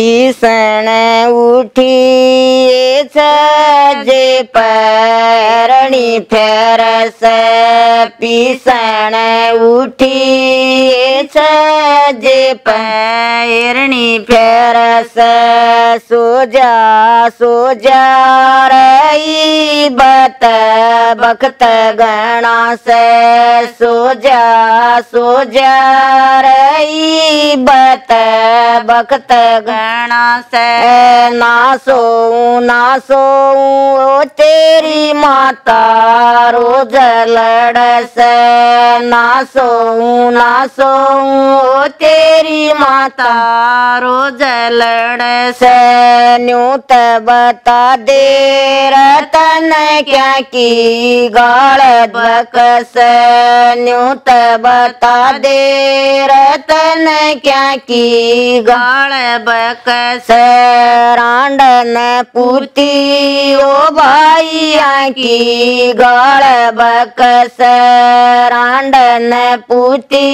ईसण उठिए सजे परणी फेरस, पीसण उठिए सजे पैरणी फेरस, सोजा सोजा रही, बत, बखत गणा से सोजा सोजा रही बत बखत गण से। ना सो ना सो ओ तेरी माता रोज लड़ से। नासो नासो ओ तेरी माता रोज लड़ से। न्यूत बता दे, रतन क्या की गाल बक से। न्यूत बता दे, रतन क्या की गाल बकस रांडन पूती ओ भाइया की गाल बकस रांडन पूती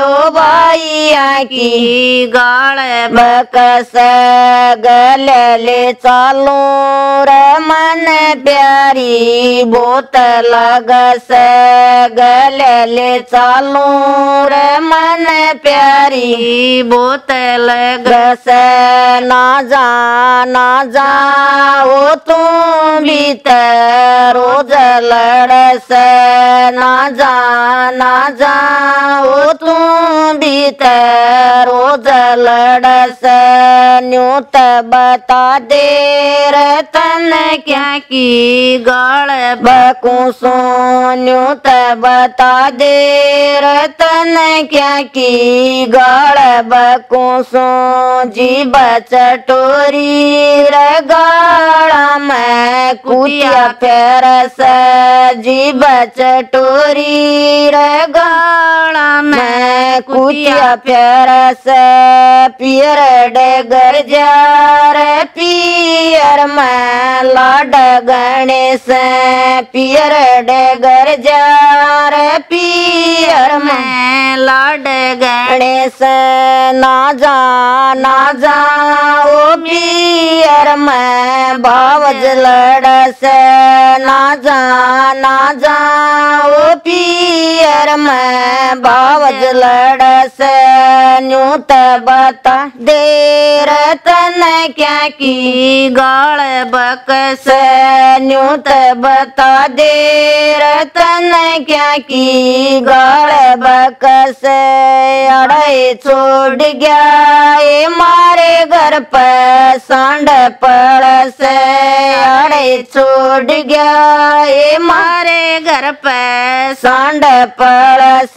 ओ भाइया की बकस गले चालू रे मन प्यारी बोत लगस गले चालू रे मन प्यारी बोत गस ना जा, ना जाओ तुम तू भीतर रोज लड़स ना जा ना जा तू बीत भीतर रोज लड़स न्यूत बता दे रतन क्या की गाल बकुसो। न्यूत बता दे रतन क्या की गाल बकुसो। जीब चटोरी रगाड़ा में कुटिया फेरस। जीब चटोरी रगाड़ा में कुटिया फेरस। पियर डगर जार पियर में लाड गणेश पियर डगर जार पियर में लाड गणेश ना जा ना जा, ओ पियर में बावज लड़स। ना जा ना जा, ओ पियर में बावज लड़स। न्यूत बता दे रतन क्या की गाल बकस। न्यूत बता दे रतन क्या की गाल बकस। अड़े छोड़ गया ये मारे घर पर सांड पड़स। अड़े छोड़ गया ये मारे घर पर सांड पड़स।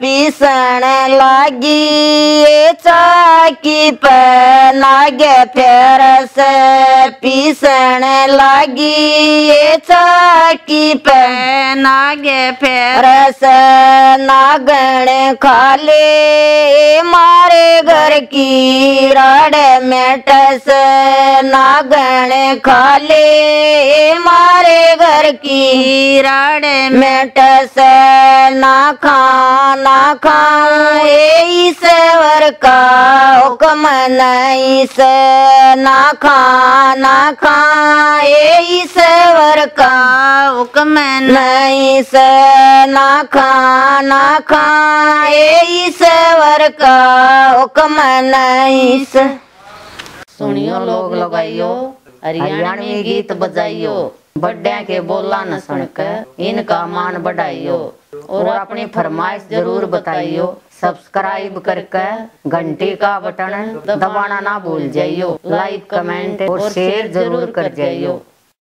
पीसण लागी ये चाकी पर नागे फेरस पीसण लागी। ये चाकी पर नागे फेरस नागण खाले। मारे घर की राड मेटस नागण खाले। मारे घर की राड मेटस ना खा ना खा। ईश्वर का हुक्म नहीं से ना खा ना खा ए ईश्वर का हुक्म नहीं से ना खा ना खा ए ईश्वर का हुक्म नहीं से। सुनियो लोग लगाइयो, हरियाणवी गीत बजाइयो, बड्डे के बोला न सुनकर इनका मान बढ़ाइयो, और अपनी फरमाइश ज़रूर बताइयो। सब्सक्राइब करके घंटी का बटन दबाना ना भूल जाइयो। लाइक कमेंट और शेयर ज़रूर कर जाइयो।